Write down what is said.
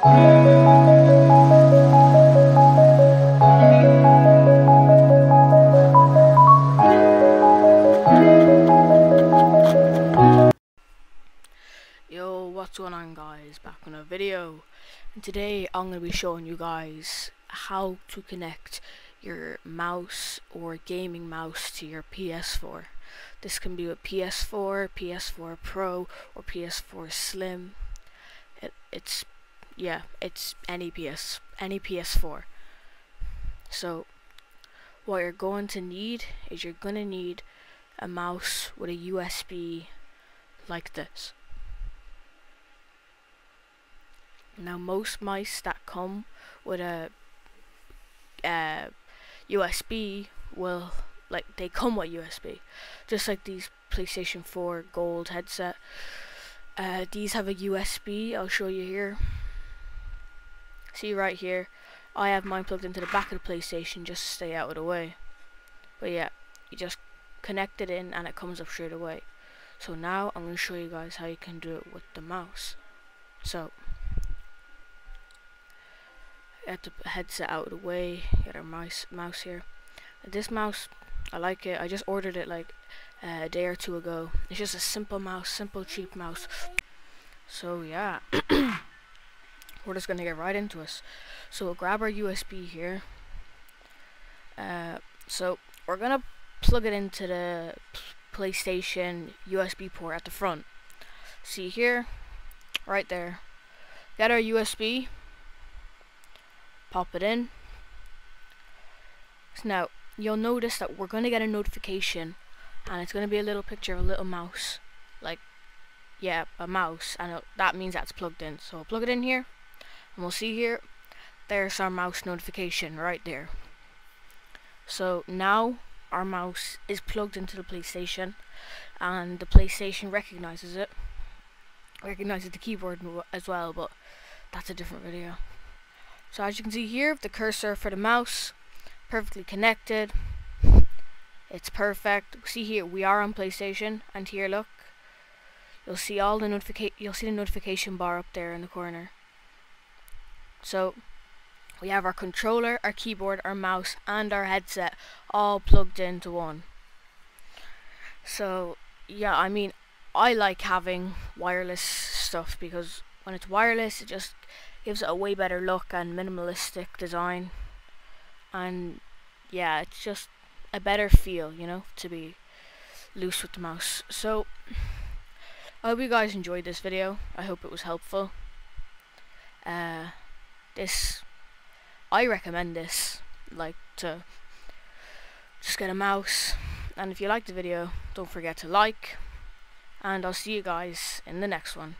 Yo, what's going on guys? Back on a video. And today I'm going to be showing you guys how to connect your mouse or gaming mouse to your PS4. This can be with PS4, PS4 Pro, or PS4 Slim. It, it's, yeah, it's any PS, any PS4. So, what you're going to need is you're going to need a mouse with a USB like this. Now most mice that come with a uh, USB will like they come with USB, just like these PlayStation 4 Gold headset. Uh, these have a USB. I'll show you here. See right here, I have mine plugged into the back of the PlayStation just to stay out of the way. But yeah, you just connect it in and it comes up straight away. So now I'm going to show you guys how you can do it with the mouse. So get the headset out of the way, get our mouse mouse here. This mouse, I like it. I just ordered it like uh, a day or two ago. It's just a simple mouse, simple cheap mouse. So yeah, we're just gonna get right into us. So we'll grab our USB here. Uh, so we're gonna plug it into the PlayStation USB port at the front. See here, right there. Get our USB pop it in. So now, you'll notice that we're going to get a notification and it's going to be a little picture of a little mouse. Like, yeah, a mouse. And that means that's plugged in. So I'll plug it in here and we'll see here, there's our mouse notification right there. So now our mouse is plugged into the PlayStation and the PlayStation recognizes it. Recognizes the keyboard as well, but that's a different video. So as you can see here, the cursor for the mouse, perfectly connected. It's perfect. See here, we are on PlayStation, and here, look, you'll see all the notification. You'll see the notification bar up there in the corner. So we have our controller, our keyboard, our mouse, and our headset all plugged into one. So yeah, I mean, I like having wireless stuff because when it's wireless, it just gives it a way better look and minimalistic design. And yeah it's just a better feel you know to be loose with the mouse. So I hope you guys enjoyed this video. I hope it was helpful. Uh, this I recommend this like to just get a mouse. And if you liked the video don't forget to like. And I'll see you guys in the next one